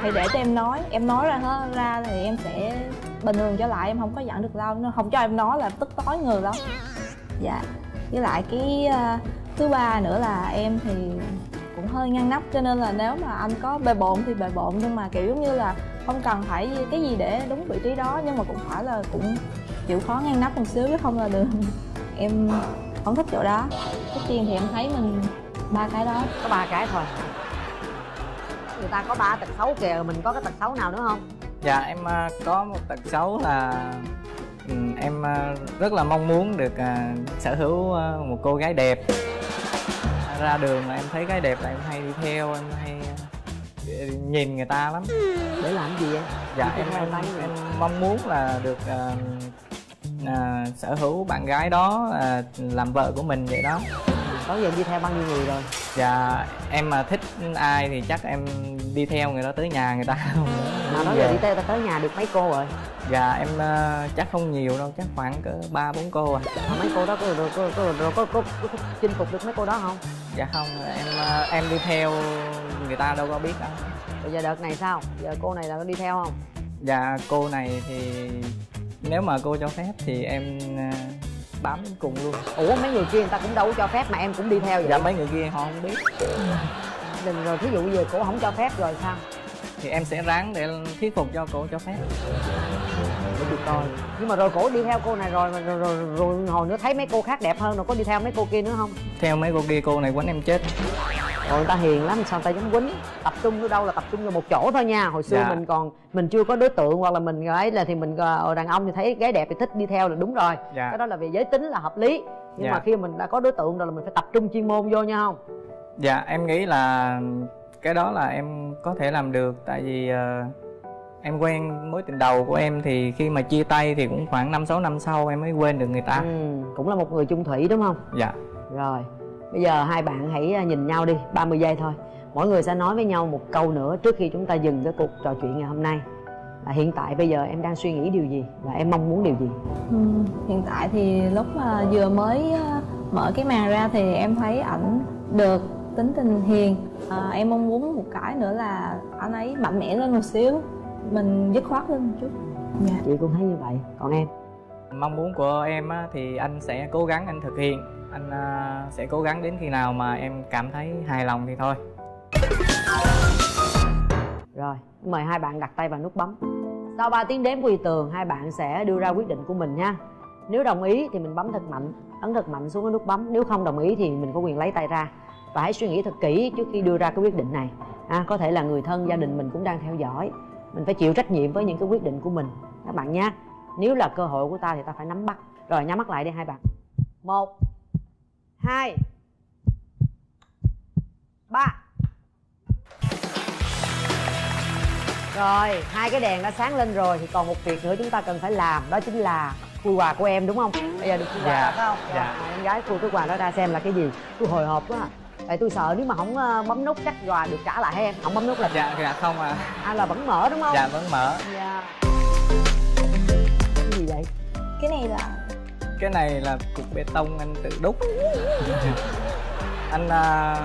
hãy để cho em nói. Em nói ra hết ra thì em sẽ bình thường trở lại em không có giận được lâu. Nó không cho em nói là tức tối người lắm. Dạ. Với lại cái à, thứ ba nữa là em thì cũng hơi ngăn nắp cho nên là nếu mà anh có bề bộn thì bề bộn. Nhưng mà kiểu giống như là không cần phải cái gì để đúng vị trí đó nhưng mà cũng phải là cũng chịu khó ngăn nắp một xíu chứ không là đường em không thích chỗ đó. Tất nhiên thì em thấy mình ba cái đó. Có ba cái thôi. Người ta có ba tật xấu kìa mình có cái tật xấu nào nữa không? Dạ em à, có một tật xấu là ừ, em à, rất là mong muốn được à, sở hữu một cô gái đẹp. Ra đường là em thấy gái đẹp là em hay đi theo em hay nhìn người ta lắm. Để làm gì vậy? Dạ em em, em mong muốn là được à, à, sở hữu bạn gái đó à, làm vợ của mình vậy đó. Đó giờ đi theo bao nhiêu người rồi? Dạ em mà thích ai thì chắc em đi theo người đó tới nhà người ta. Mà đó giờ đi tới tới nhà được mấy cô rồi? Dạ em à, chắc không nhiều đâu chắc khoảng cỡ ba bốn cô à. Mà mấy cô đó có có có có, có, có, có, có, có chinh phục được mấy cô đó không? Dạ không em à, em đi theo người ta đâu có biết đâu. Bây giờ đợt này sao? Giờ cô này là có đi theo không? Dạ cô này thì nếu mà cô cho phép thì em à, bám đến cùng luôn. Ủa mấy người kia người ta cũng đâu có cho phép mà em cũng đi theo vậy? Dạ mấy người kia họ không biết. Đừng rồi thí dụ giờ cổ không cho phép rồi sao? Thì em sẽ ráng để thuyết phục cho cô cho phép chị coi nhưng mà rồi cổ đi theo cô này rồi mà rồi, rồi, rồi, rồi hồi nữa thấy mấy cô khác đẹp hơn rồi có đi theo mấy cô kia nữa không? Theo mấy cô kia cô này quánh em chết. Rồi người ta hiền lắm sao người ta giống quýnh tập trung ở đâu là tập trung vào một chỗ thôi nha. Hồi xưa Dạ. mình còn mình chưa có đối tượng hoặc là mình ấy là thì mình ờ, đàn ông thì thấy gái đẹp thì thích đi theo là đúng rồi. Dạ. cái đó là về giới tính là hợp lý. Nhưng Dạ. mà khi mình đã có đối tượng rồi là mình phải tập trung chuyên môn vô nha không? Dạ em nghĩ là cái đó là em có thể làm được. Tại vì ờ, em quen mối tình đầu của em thì khi mà chia tay thì cũng khoảng năm sáu năm sau em mới quên được người ta. Ừ, cũng là một người chung thủy đúng không? Dạ. Rồi bây giờ hai bạn hãy à, nhìn nhau đi 30 giây thôi. Mỗi người sẽ nói với nhau một câu nữa trước khi chúng ta dừng cái cuộc trò chuyện ngày hôm nay. Là hiện tại bây giờ em đang suy nghĩ điều gì và em mong muốn điều gì? Ừ, hiện tại thì lúc mà vừa mới ờ, mở cái màn ra thì em thấy ảnh được tính tình hiền. À, em mong muốn một cái nữa là anh ấy mạnh mẽ lên một xíu mình dứt khoát lên một chút. Dạ. Chị cũng thấy như vậy. Còn em? Mong muốn của em á, thì anh sẽ cố gắng anh thực hiện. Anh à, sẽ cố gắng đến khi nào mà em cảm thấy hài lòng thì thôi. Rồi mời hai bạn đặt tay vào nút bấm. Sau 3 tiếng đếm của Huy Tường hai bạn sẽ đưa ra quyết định của mình nha. Nếu đồng ý thì mình bấm thật mạnh ấn thật mạnh xuống cái nút bấm. Nếu không đồng ý thì mình có quyền lấy tay ra. Và hãy suy nghĩ thật kỹ trước khi đưa ra cái quyết định này. À, có thể là người thân gia đình mình cũng đang theo dõi mình phải chịu trách nhiệm với những cái quyết định của mình các bạn nha nếu là cơ hội của ta thì ta phải nắm bắt rồi nhắm mắt lại đi hai bạn một hai ba Rồi, hai cái đèn đã sáng lên rồi thì còn một việc nữa chúng ta cần phải làm đó chính là khui quà của em đúng không? Bây giờ được khui quà Dạ, phải không? dạ. Em gái khui cái quà đó ra xem là cái gì. Tôi hồi hộp quá. à. Tại tôi sợ nếu mà không ờ, bấm nút chắc quà được trả lại hay em. Không bấm nút là dạ dạ không à à, là vẫn mở đúng không? dạ vẫn mở Dạ. Cái gì vậy? cái này là cái này là cục bê tông anh tự đúc anh à,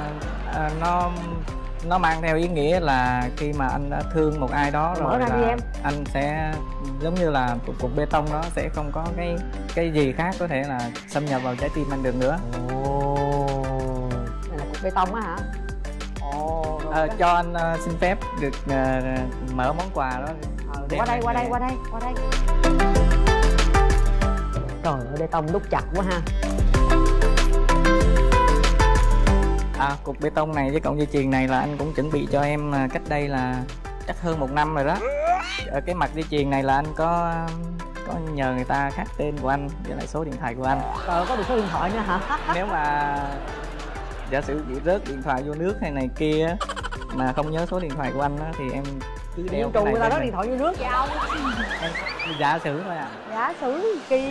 à, nó nó mang theo ý nghĩa là khi mà anh đã thương một ai đó Mở rồi ra là em. anh sẽ giống như là cục, cục bê tông đó sẽ không có cái cái gì khác có thể là xâm nhập vào trái tim anh được nữa Ồ. Bê tông á hả? Ồ. Ờ, cái- cho anh à, xin phép được à, mở món quà đó Ờ, qua đây qua đây để- qua đây qua đây trời ơi bê tông đúc chặt quá ha À, cục bê tông này với cộng dây chuyền này là anh cũng chuẩn bị cho em à, cách đây là chắc hơn một năm rồi đó. Ở cái mặt dây chuyền này là anh có có nhờ người ta khắc tên của anh với lại số điện thoại của anh. trời ơi, có được số điện thoại nữa hả Nếu mà giả sử bị rớt điện thoại vô nước hay này kia á, mà không nhớ số điện thoại của anh á, thì em cứ đeo cái này người ta này. điện thoại như nước. Vậy ông. Em giả sử thôi à. giả sử kỳ.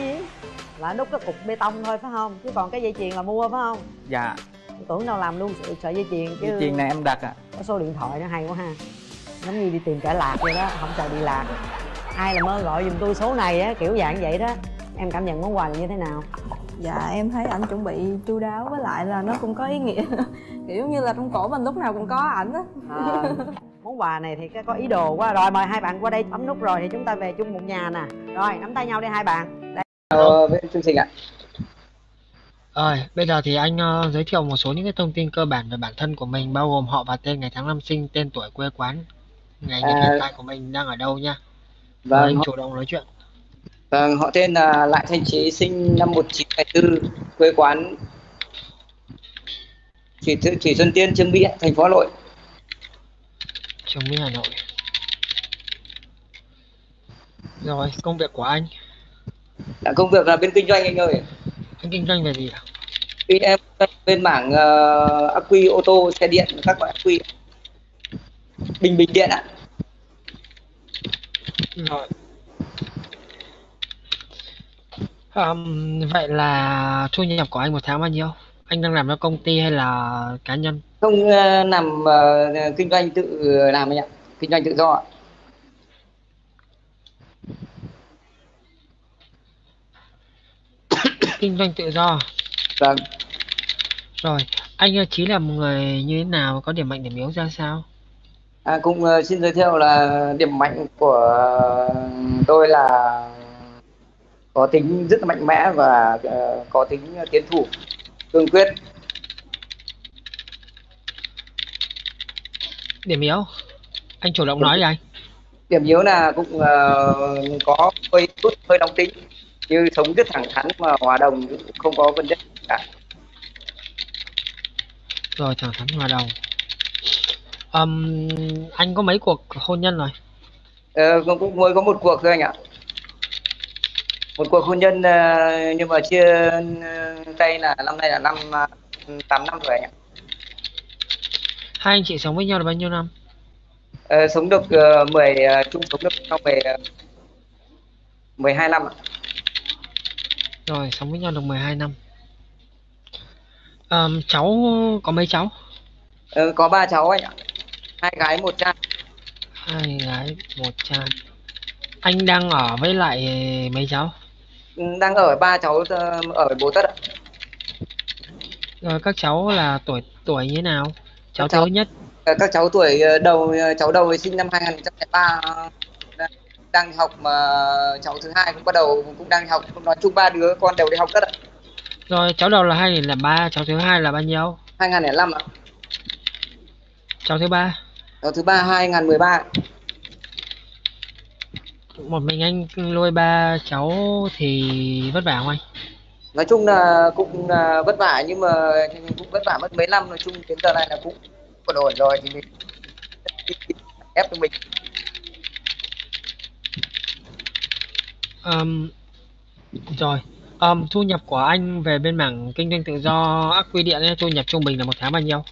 Vậy là đúc cái cục bê tông thôi phải không? Chứ còn cái dây chuyền là mua phải không? Dạ, tưởng đâu làm luôn sợi, sợi dây chuyền chứ. Dây chuyền này em đặt à. có số điện thoại nó hay quá ha. Giống như đi tìm kẻ lạc vậy đó không sợ bị lạc. Ai làm ơn gọi giùm tôi số này á kiểu dạng vậy đó. Em cảm nhận món quà là như thế nào dạ em thấy ảnh chuẩn bị chu đáo với lại là nó cũng có ý nghĩa kiểu giống như là trong cổ mình lúc nào cũng có ảnh á à, món quà này thì cái có ý đồ quá rồi mời hai bạn qua đây bấm nút rồi thì chúng ta về chung một nhà nè rồi nắm tay nhau đi hai bạn đây. Ờ, bên chương trình ạ Rồi, bây giờ thì anh ờ, giới thiệu một số những cái thông tin cơ bản về bản thân của mình bao gồm họ và tên, ngày tháng năm sinh, tên tuổi, quê quán, nghiệp À. hiện tại của mình đang ở đâu nha. Vâng anh chủ động nói chuyện. Vâng họ tên là lại thanh trí sinh năm 1974 quê quán Thủy, Thủy, Xuân Tiên Trương Mỹ thành phố Hà Nội Trường Mỹ Hà Nội. Rồi, công việc của anh, là công việc là bên kinh doanh anh ơi anh kinh doanh về gì ạ? Vì em bên mảng uh, ắc quy ô tô xe điện các loại ắc quy bình bình điện ạ Rồi. Ờm, vậy là thu nhập của anh một tháng bao nhiêu? Anh đang làm cho công ty hay là cá nhân? không ờ, làm ờ, kinh doanh tự làm anh ạ kinh doanh tự do ạ Kinh doanh tự do. vâng Rồi, anh ờ, Chí là một người như thế nào, có điểm mạnh điểm yếu ra sao? À, cũng ờ, xin giới thiệu là điểm mạnh của tôi là có tính rất là mạnh mẽ và ờ, có tính tiến thủ cương quyết Điểm yếu? Anh chủ động nói đi anh. điểm yếu là cũng ờ, có hơi chút hơi nóng tính như sống rất thẳng thắn mà hòa đồng cũng không có vấn đề cả Rồi, thẳng thắn hòa đồng. Ờm, anh có mấy cuộc hôn nhân rồi? Ờ, cũng mới có một cuộc thôi anh ạ một cuộc hôn nhân ờ, nhưng mà chia ờ, tay là năm nay là năm ờ, tám năm rồi anh ạ Hai anh chị sống với nhau được bao nhiêu năm? Ờ, sống được uh, 10 ờ, chung sống được trong 10 uh, 12 năm ạ. Rồi, sống với nhau được 12 năm. Ờm, cháu có mấy cháu? Ờ, có ba cháu anh ạ. Hai gái một trai. Hai gái, một trai. Anh đang ở với lại mấy cháu? Đang ở ba cháu ờ, ở bố tất ạ. Rồi các cháu là tuổi tuổi như thế nào? Cháu cháu- nhất Ờ, Các cháu tuổi ờ, đầu ờ, cháu đầu sinh năm 2003 đang- đang học mà cháu thứ hai cũng bắt đầu cũng đang học nói chung ba đứa con đều đi học tất ạ. Rồi cháu đầu là 2003, cháu thứ hai là bao nhiêu? 2005 ạ. Cháu thứ ba. Cháu thứ ba 2013. Một mình anh nuôi ba cháu thì vất vả không anh? Nói chung là cũng là vất vả nhưng mà cũng vất vả mất mấy năm nói chung đến giờ này là cũng ổn ổn rồi thì mình ép cho mình Ờm, rồi, Ờm, thu nhập của anh về bên mảng kinh doanh tự do ắc quy điện ấy, thu nhập trung bình là một tháng bao nhiêu?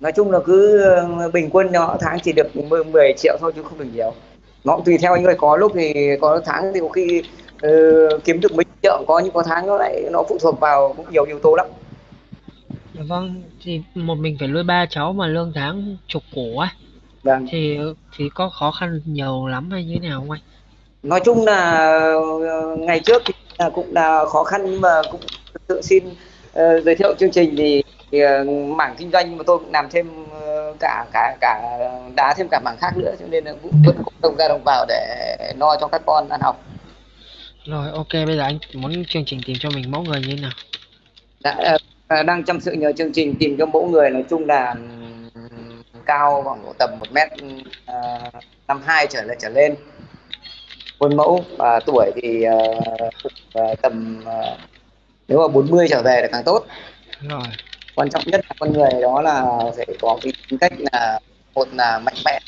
nói chung là cứ ờ, bình quân nó tháng chỉ được 10, 10 triệu thôi chứ không được nhiều nó cũng tùy theo anh ơi có lúc thì có tháng thì có khi ờ, kiếm được mấy triệu có những có tháng nó lại nó phụ thuộc vào cũng nhiều yếu tố lắm. Dạ Vâng, thì một mình phải nuôi ba cháu mà lương tháng chục củ á, vâng. Thì thì có khó khăn nhiều lắm hay như thế nào không anh? nói chung là ờ, ngày trước thì cũng là khó khăn nhưng mà cũng tự xin ờ, giới thiệu chương trình thì, thì ờ, mảng kinh doanh mà tôi cũng làm thêm ờ, cả cả cả đá thêm cả mảng khác nữa cho nên là cũng vẫn cũng đồng ra đồng vào để lo cho các con ăn học. Rồi, ok, bây giờ anh muốn chương trình tìm cho mình mẫu người như thế nào? đã ờ, đang chăm sự nhờ chương trình tìm cho mẫu người nói chung là ừm, cao khoảng độ tầm một mét năm hai trở lại trở lên. Khuôn mẫu và tuổi thì ờ, tầm ờ, nếu mà 40 trở về là càng tốt. Rồi, quan trọng nhất là con người đó là phải có cái tính cách là một là mạnh mẽ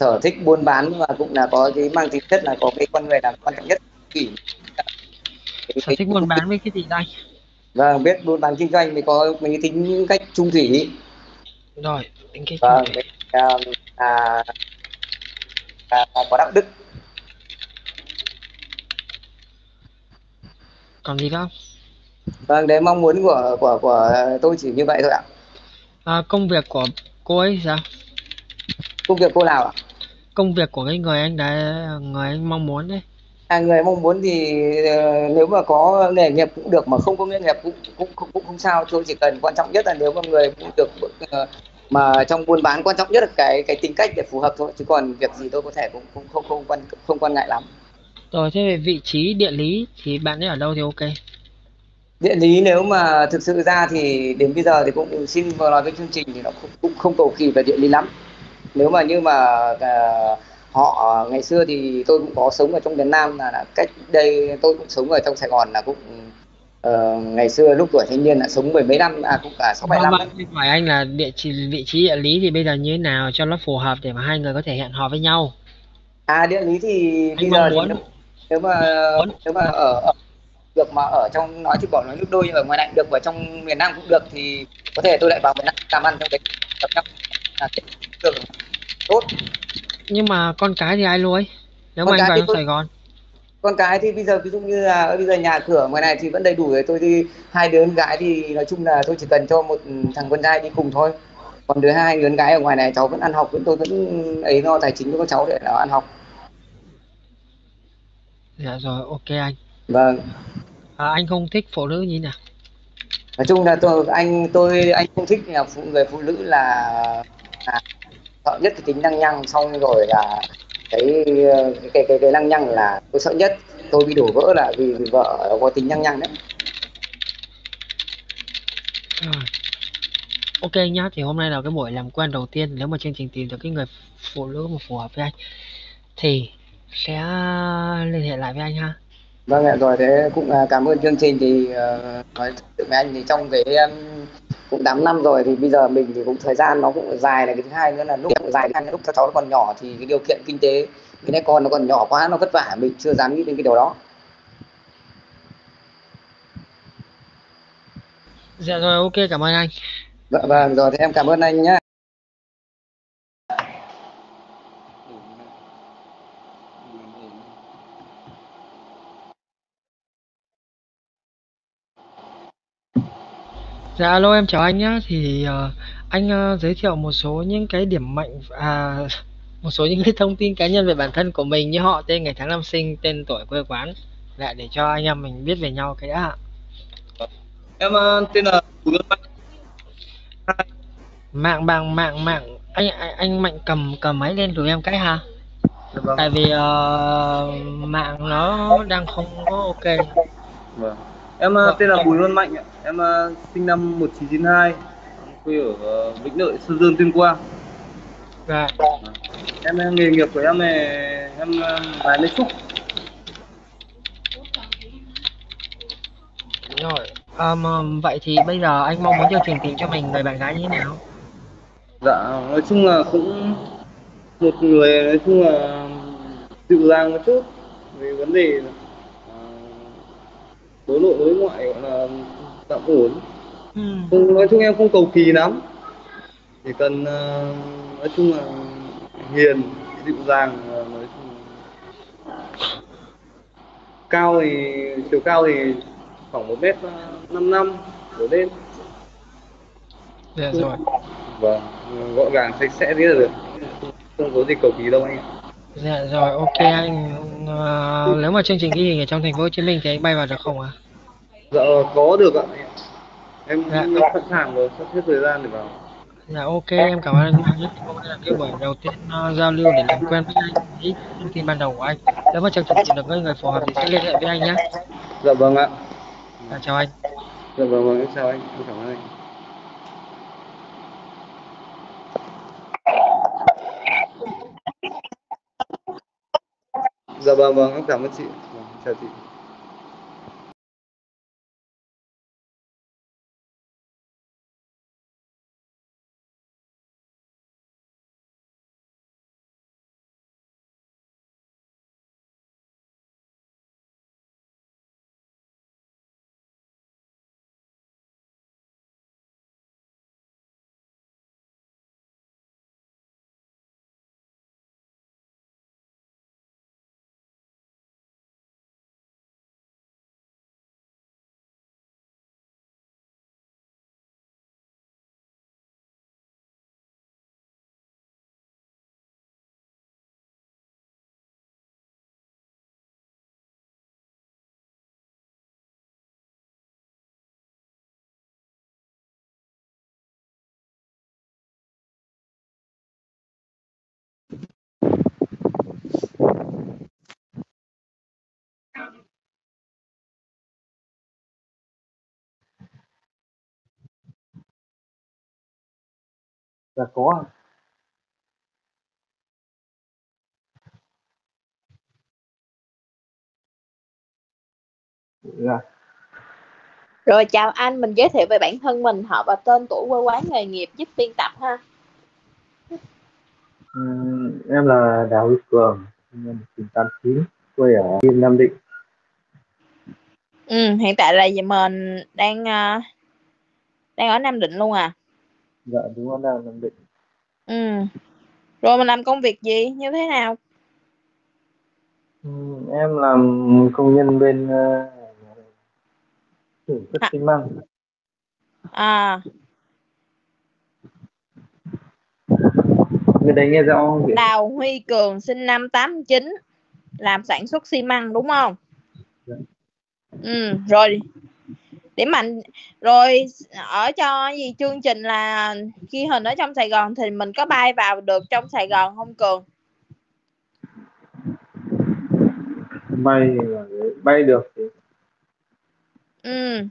sở thích buôn bán và cũng là có cái mang tính chất là có cái con người là quan trọng nhất kỷ sở thích buôn bán với cái gì đây? và biết buôn bán kinh doanh thì có mấy tính cách trung thủy Rồi, tính cái và chung thủy. à, à, à, à, có đạo đức Còn gì không? Vâng đấy mong muốn của của của tôi chỉ như vậy thôi ạ. À, công việc của cô ấy sao? công việc cô nào ạ? Công việc của cái người anh đã người anh mong muốn đấy. À, người mong muốn thì ờ, nếu mà có nghề nghiệp cũng được mà không có nghề nghiệp cũng cũng cũng, cũng không sao. Tôi chỉ cần quan trọng nhất là nếu mà người cũng được ờ, mà trong buôn bán quan trọng nhất là cái cái tính cách để phù hợp thôi. Chứ còn việc gì tôi có thể cũng cũng không không quan không quan ngại lắm. Rồi thế về vị trí địa lý thì bạn ấy ở đâu thì ok địa lý nếu mà thực sự ra thì đến bây giờ thì cũng xin vừa nói với chương trình thì nó cũng, cũng không cầu kỳ về địa lý lắm. Nếu mà như mà à, họ ngày xưa thì tôi cũng có sống ở trong miền Nam là, là cách đây tôi cũng sống ở trong Sài Gòn là cũng ờ, ngày xưa lúc tuổi thanh niên là sống mười mấy năm à cũng cả sáu bảy Vâng, năm. vâng, hỏi anh là địa chỉ vị trí địa lý thì bây giờ như thế nào cho nó phù hợp để mà hai người có thể hẹn hò với nhau? À địa lý thì anh bây giờ thì muốn. nếu, nếu mà nếu mà ở, ở được mà ở trong nói thì bỏ nói nước đôi nhưng ở ngoài này được và trong miền Nam cũng được thì có thể tôi lại vào miền Nam làm ăn trong đấy tập nhau là được tốt. Nhưng mà con cái thì ai nuôi? Nếu mà Con anh cái vào tôi- Sài Gòn. Con cái thì bây giờ ví dụ như là bây giờ nhà cửa ngoài này thì vẫn đầy đủ rồi. Tôi thì hai đứa con gái thì nói chung là tôi chỉ cần cho một thằng con trai đi cùng thôi. Còn đứa hai đứa con gái ở ngoài này cháu vẫn ăn học vẫn tôi vẫn ấy lo tài chính cho các cháu để nó ăn học. Dạ rồi ok anh. Vâng à, anh không thích phụ nữ như nào nói chung là tôi anh tôi anh không thích là phụ người phụ nữ là, là sợ nhất cái tính năng nhăng xong rồi là cái cái cái cái, cái năng nhăng là tôi sợ nhất tôi bị đổ vỡ là vì, vì vợ có tính năng nhăng đấy Rồi. Ok nhá, thì hôm nay là cái buổi làm quen đầu tiên nếu mà chương trình tìm được cái người phụ nữ mà phù hợp với anh thì sẽ liên hệ lại với anh ha. Vâng ạ rồi thế cũng à, cảm ơn chương trình thì ờ, nói sự với anh thì trong cái um, cũng 8 năm rồi thì bây giờ mình thì cũng thời gian nó cũng dài này cái thứ hai nữa là lúc cũng dài là lúc các cháu nó còn nhỏ thì cái điều kiện kinh tế cái này con nó còn nhỏ quá nó vất vả mình chưa dám nghĩ đến cái điều đó Dạ rồi ok cảm ơn anh. dạ vâng rồi thế em cảm ơn anh nhé Dạ alo em chào anh nhá. Thì ờ, anh ờ, giới thiệu một số những cái điểm mạnh à một số những cái thông tin cá nhân về bản thân của mình như họ tên ngày tháng năm sinh, tên tuổi quê quán. Dạ để cho anh em mình biết về nhau cái đã. ạ. em ờ, tên là Bùi Văn Mạnh Mạng bằng mạng mạng anh anh, anh mạnh cầm cầm máy lên rồi em cái ha. Dạ vâng. Tại vì ờ, mạng nó đang không có ok. Vâng. Em ờ, Vâng. tên là Bùi Văn Mạnh ạ. Em ờ, sinh năm 1992, quê ở ờ, Vĩnh Lợi, Sơn Dương, Tuyên Quang. Dạ. Em nghề nghiệp của em là em ờ, bán lấy trúc. Rồi. Ờm, vậy thì bây giờ anh mong muốn chương trình tìm cho mình người bạn gái như thế nào? Dạ, nói chung là cũng một người nói chung là dịu dàng một chút về vấn đề đối nội đối ngoại gọi là tạm ổn. Ừm. Không, nói chung em không cầu kỳ lắm chỉ cần ờ, nói chung là hiền dịu dàng ờ, nói chung cao thì chiều cao thì khoảng một mét năm năm đổ lên Dạ rồi. vâng gọn gàng sạch sẽ thế là được không, không có gì cầu kỳ đâu anh ạ Dạ rồi, ok anh. Ờ, nếu mà chương trình ghi hình ở trong thành phố Hồ Chí Minh thì anh bay vào được không ạ? dạ có được ạ em Dạ. sẵn sàng rồi sắp xếp thời gian để vào Dạ ok, em cảm ơn anh nhất. Hôm nay là cái buổi đầu tiên ờ, giao lưu để làm quen với anh, ít thông tin ban đầu của anh. Nếu mà chương trình tìm được người phù hợp thì sẽ liên hệ với anh nhé. dạ vâng ạ Dạ, chào anh. dạ vâng vâng chào anh em cảm ơn anh dạ vâng vâng em cảm ơn chị. Vâng, chào chị. Dạ có dạ. Rồi chào anh, mình giới thiệu về bản thân mình, họ và tên tuổi quê quán nghề nghiệp giúp biên tập ha. Ừm, em là Đào Huy Cường. Năm 1989 quê ở Yên Nam Định. Ừ, hiện tại là mình đang ờ, đang ở Nam Định luôn à. Dạ đúng rồi là Nam Định Ừ. Rồi mình làm công việc gì, như thế nào? Ừm, em làm công nhân bên uh, sản xuất À. xi măng À, bên đấy nghe rõ không chị? Đào Huy Cường sinh năm 89 làm sản xuất xi măng đúng không? Dạ. Ừ, rồi điểm mạnh rồi ở cho gì chương trình là ghi hình ở trong Sài Gòn thì mình có bay vào được trong Sài Gòn không Cường? bay bay được thì Ừ,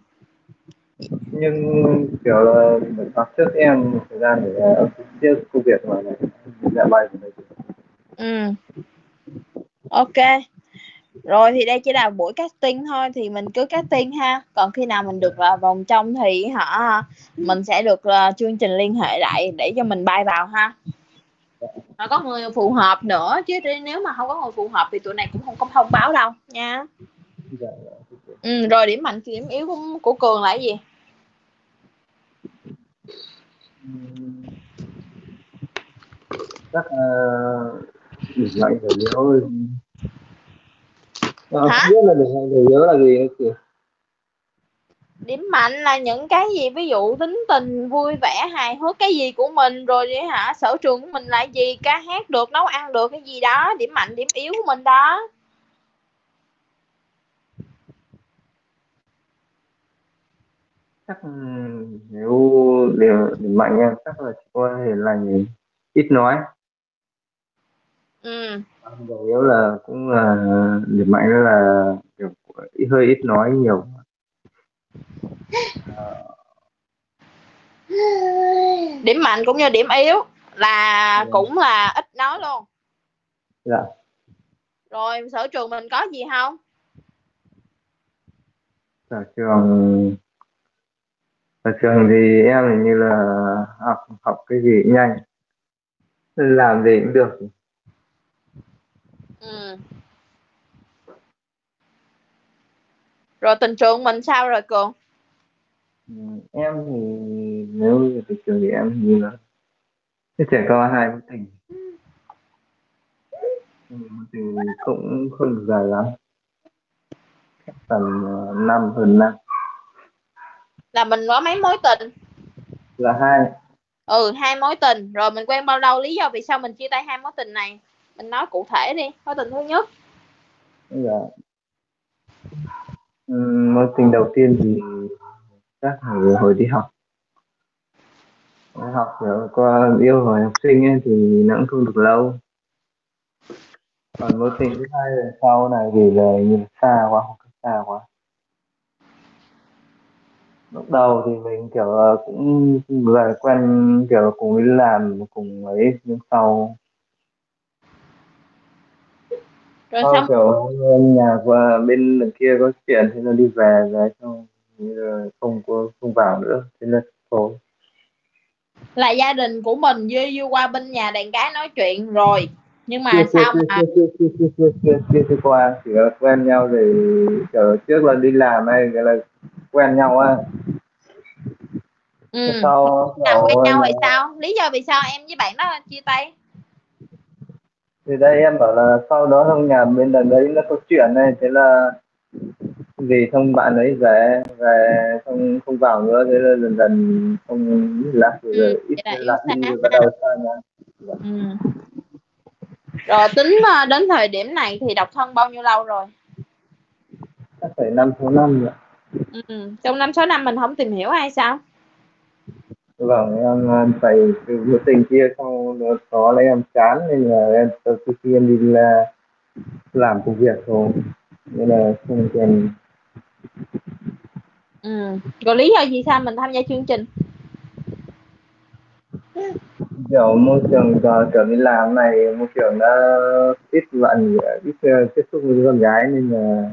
nhưng kiểu là phải bắt trước em một thời gian để uh, tiếp công việc mà này dạ bay ừ. Ok. Rồi thì đây chỉ là buổi casting thôi thì mình cứ casting ha. Còn khi nào mình được vào vòng trong thì họ mình sẽ được chương trình liên hệ lại để cho mình bay vào ha. Rồi có người phù hợp nữa chứ nếu mà không có người phù hợp thì tụi này cũng không có thông báo đâu nha. Ừ, rồi điểm mạnh điểm yếu của, của Cường là cái gì? Chắc là điểm mạnh của yếu ơi à, Hả? không biết là điểm mạnh của yếu là gì chị Điểm mạnh là những cái gì? Ví dụ tính tình vui vẻ hài hước cái gì của mình rồi vậy hả? Sở trường của mình là gì? Ca hát được nấu ăn được cái gì đó. Điểm mạnh điểm yếu của mình đó. Chắc ừm, nếu điểm, điểm mạnh em chắc là chỉ có thể là gì? ít nói ừ. Chủ yếu là cũng là điểm mạnh đó là kiểu hơi ít nói nhiều. Điểm mạnh cũng như điểm yếu là Dạ. cũng là ít nói luôn. Dạ. Rồi sở trường mình có gì không? Ở trường ở trường thì em hình như là học học cái gì nhanh. Làm gì cũng được ừ rồi tình trường mình sao rồi cường? Ừ, em thì nếu như từ trường thì em như là cái trẻ có hai mối tình Ừ, tình cũng không dài lắm. Tầm ờ, năm hơn năm. Là mình có mấy mối tình? Là hai. Ừ hai mối tình. Rồi mình quen bao lâu? Lý do vì sao mình chia tay hai mối tình này? Mình nói cụ thể đi mối tình thứ nhất. Dạ mối tình đầu tiên thì chắc là hồi đi học. Học rồi qua yêu hồi học sinh ấy, thì nó cũng không được lâu. Còn mối tình thứ hai là sau này thì là nhìn xa quá không xa quá. Lúc đầu thì mình kiểu cũng người quen kiểu cùng đi làm cùng ấy nhưng sau rồi ờ, Thôi, xong kiểu nhà và bên đằng kia có chuyện thế là đi về rồi xong không có không vào nữa thế nên thôi. Là gia đình của mình dư dư qua bên nhà đàn cái nói chuyện rồi nhưng mà chưa, sao chưa, mà chưa, chưa, chưa, chưa, chưa, chưa, chưa qua chỉ là quen nhau thì kiểu trước là đi làm hay là quen nhau á. Ừ. sau, quen nhau rồi sao? Lý do vì sao em với bạn đó chia tay? Thì đây em bảo là sau đó trong nhà bên đằng đấy nó có chuyện này thế là vì thông bạn ấy về về không không vào nữa thế là dần dần không lạc rồi, Ừ, rồi ít là liên lạc rồi bắt đầu xa nhau ừ. rồi tính ờ, đến thời điểm này thì độc thân bao nhiêu lâu rồi chắc phải năm sáu năm rồi ừ. trong năm sáu năm mình không tìm hiểu hay sao vâng em phải mối tình kia xong nó có lấy em chán nên là em từ khi em đi là làm công việc rồi nên là không cần ừ. rồi lý do gì sao mình tham gia chương trình? Kiểu môi trường giờ kiểu đi làm này môi trường đã ít bạn ít ờ, tiếp xúc với con gái nên là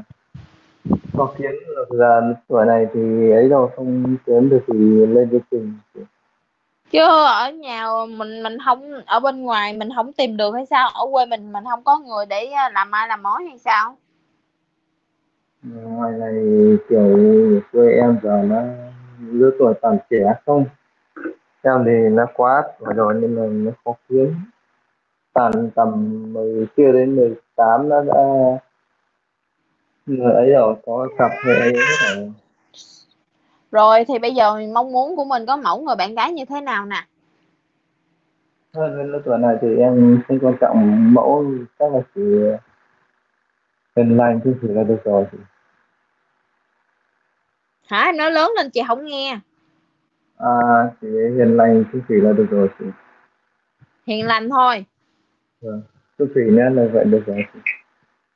có kiến giờ tuổi này thì ấy đâu không kiếm được thì lên chương trình chứ ở nhà mình mình không, ở bên ngoài mình không tìm được hay sao? Ở quê mình mình không có người để à, làm ai làm mối hay sao? Ngoài này, kiểu, quê em giờ nó lứa tuổi toàn trẻ không? Em thì nó quá tuổi rồi nên là nó khó kiếm toàn tầm mười chưa đến mười tám nó đã, người ấy rồi, có cặp người ấy hết rồi rồi thì bây giờ mong muốn của mình có mẫu người bạn gái như thế nào nè? Bên lứa tuổi này thì em không quan trọng mẫu chắc là chỉ hiền lành chứ chỉ là được rồi. Hả? Em nói lớn lên chị không nghe. À chỉ hiền lành chứ chỉ là được rồi chị. Hiền lành thôi. Vâng chứ thủy nữa là vậy được rồi chị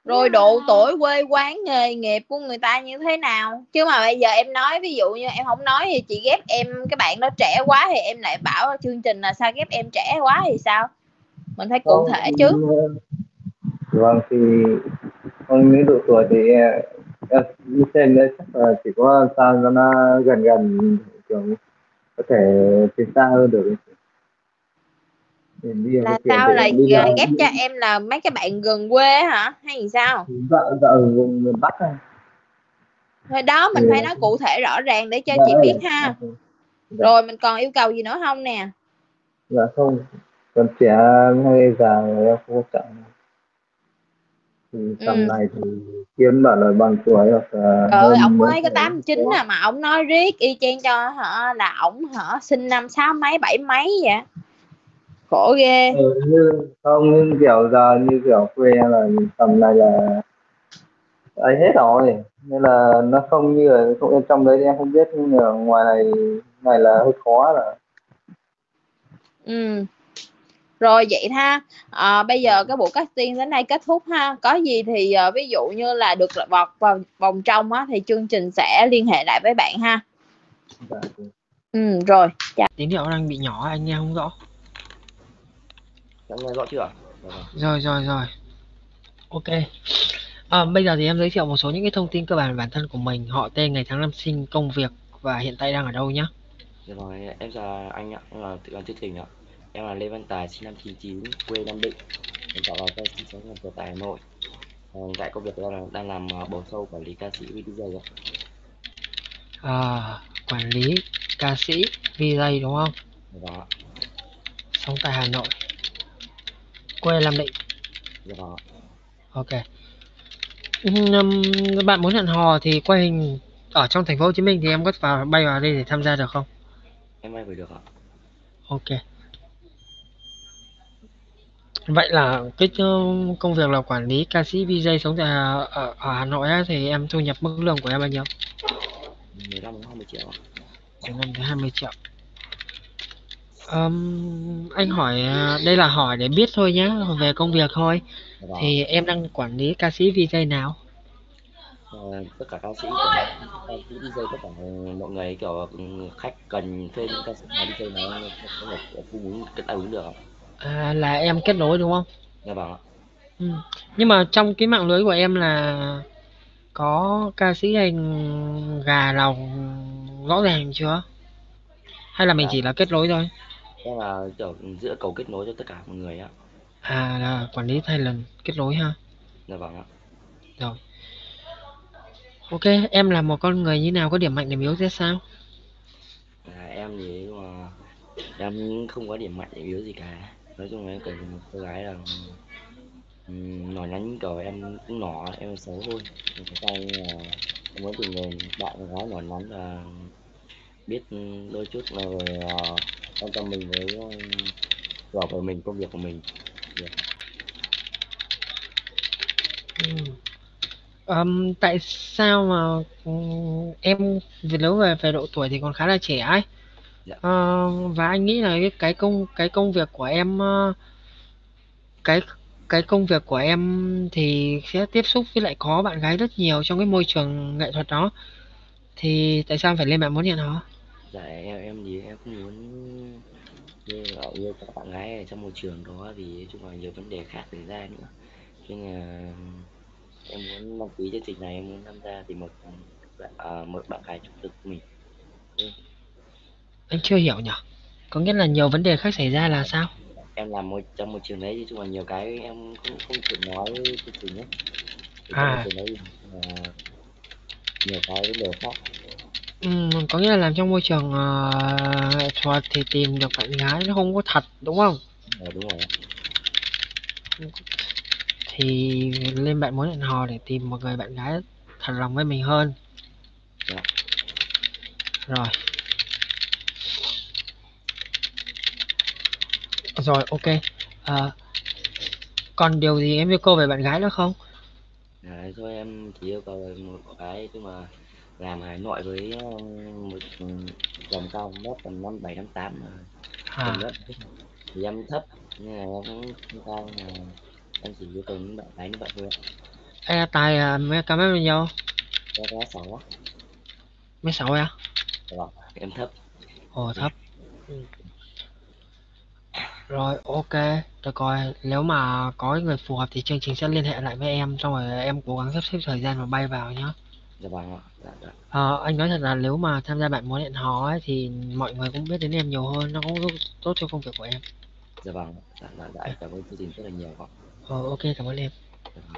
rồi độ tuổi quê quán nghề nghiệp của người ta như thế nào? Chứ mà bây giờ em nói ví dụ như em không nói thì chị ghép em cái bạn đó trẻ quá thì em lại bảo chương trình là sao ghép em trẻ quá thì sao? Mình phải cụ thể chứ. vâng thì con những độ tuổi thì em xem đấy chắc là chỉ có sao cho nó gần gần kiểu có thể tiến xa hơn được là sao là ghép cho em là mấy cái bạn gần quê hả? Hay sao? Dạ dạ ở vùng miền bắc thôi. Đó mình phải nói cụ thể rõ ràng để cho dạ, chị biết ha. dạ. rồi mình còn yêu cầu gì nữa không nè? Dạ không. Còn trẻ hay già em không có trọng thì tầm ừ. này thì kiếm bạn là bằng tuổi hoặc là ờ ông mới có tám chín à mà ông nói riết y chang cho hả là ổng hả sinh năm sáu mấy bảy mấy vậy khổ ghê. Ừ, như không nhưng kiểu giờ như kiểu quê là tầm này là ấy hết rồi. Nên là nó không như là không em trong đấy thì em không biết nhưng mà ngoài này này là hơi khó rồi. Ừ. Rồi vậy ha. À, bây giờ cái buổi casting đến đây kết thúc ha. Có gì thì uh, ví dụ như là được vọt vào vòng trong á thì chương trình sẽ liên hệ lại với bạn ha. Dạ. ừ rồi chào. Tín hiệu đang bị nhỏ anh nghe không rõ Em nghe rõ chưa ạ? Rồi rồi rồi. Ok. À, bây giờ thì em giới thiệu một số những cái thông tin cơ bản về bản thân của mình, họ tên, ngày tháng năm sinh, công việc và hiện tại đang ở đâu nhé. Dạ rồi, em chào anh ạ, em là tự làm chương trình ạ. Em là Lê Văn Tài, sinh năm 99, quê Nam Định. Hiện tại là đang sinh sống ở tại Hà Nội. Hiện tại công việc của em là đang làm uh, bầu sâu quản lý ca sĩ VJ ạ. À, quản lý ca sĩ VJ đúng không? Dạ. Sống tại Hà Nội quê Nam Định. Dạ vâng ok. Um, bạn muốn hẹn hò thì quay hình ở trong thành phố Hồ Chí Minh thì em có vào bay vào đây để tham gia được không? Em bay về được ạ. Ok. Vậy là cái công việc là quản lý ca sĩ VJ sống tại ở, ở Hà Nội á, thì em thu nhập mức lương của em bao nhiêu? 15 đến 20 triệu 15 đến 20 triệu Um, anh hỏi à, đây là hỏi để biết thôi nhé về công việc thôi Vâng. thì em đang quản lý ca sĩ VJ nào Ờ, tất cả ca sĩ của ca sĩ DJ tất cả mọi người kiểu ừ, khách cần thuê những ca sĩ nào DJ nào có thể cung ứng đáp ứng được ạ. à, là em kết nối đúng không Dạ vâng ạ. ừ. nhưng mà trong cái mạng lưới của em là có ca sĩ hay gà nào rõ ràng chưa hay là mình Dạ. chỉ là kết nối thôi Em là kiểu giữa cầu kết nối cho tất cả mọi người ạ. à là quản lý thay lần kết nối ha Dạ vâng ạ. rồi ok em là một con người như nào có điểm mạnh điểm yếu ra sao À, em thì mà em không có điểm mạnh điểm yếu gì cả. Nói chung là em cần một cô gái là um, nhỏ nhắn kiểu em cũng nhỏ em xấu thôi. Thấy tay là em muốn tìm người bạn gái nhỏ nhắn và biết đôi chút là về uh, quan tâm mình với uh, bảo vệ mình công việc của mình. Dạ. Ừ. Ờm, tại sao mà ừm, em về nếu về về độ tuổi thì còn khá là trẻ ấy Dạ. Ờ, và anh nghĩ là cái cái công cái công việc của em ờ, cái cái công việc của em thì sẽ tiếp xúc với lại có bạn gái rất nhiều trong cái môi trường nghệ thuật đó thì tại sao em phải lên mạng muốn hẹn hò Dạ em em thì em không muốn như ở yêu các bạn gái ở trong môi trường đó thì chung là nhiều vấn đề khác xảy ra nữa. Nên là em muốn đăng ký chương trình này em muốn tham gia thì một bạn à, một bạn gái chúc được mình. Ừ, anh chưa hiểu nhỉ có nghĩa là nhiều vấn đề khác xảy ra là sao? Em làm môi trong môi trường đấy thì chung là nhiều cái em không không thể nói chương trình ấy. Thì À. đấy là nhiều cái vấn đề khác Ừm, có nghĩa là làm trong môi trường ờ, nghệ thuật thì tìm được bạn gái nó không có thật đúng không? Ờ, đúng rồi. Thì lên bạn muốn hẹn hò để tìm một người bạn gái thật lòng với mình hơn. Dạ. rồi. Rồi ok. Ờ, còn điều gì em yêu cầu về bạn gái nữa không? Đấy, thôi em chỉ yêu cầu một cái tức mà làm Hà Nội với um, một vòng cao mét tầm năm bảy năm tám mà. À, thì em thấp. Nên là em cũng cao mà em chỉ yêu cầu những bạn gái như vậy thôi ạ. Ê, tài à, mấy cao mét bao nhiêu? Em có sáu á mét sáu à? Vâng em thấp. Ồ thấp. Ừ. rồi ok. Được rồi nếu mà có người phù hợp thì chương trình sẽ liên hệ lại với em xong rồi em cố gắng sắp xếp thời gian và bay vào nhá dạ vâng ạ dạ, dạ. Ờ, anh nói thật là nếu mà tham gia bạn muốn hẹn hò ấy thì mọi người cũng biết đến em nhiều hơn nó cũng giúp tốt cho công việc của em dạ vâng dạ, dạ, dạ, em cảm ơn chương trình rất là nhiều ạ ờ, ok cảm ơn em Dạ vâng.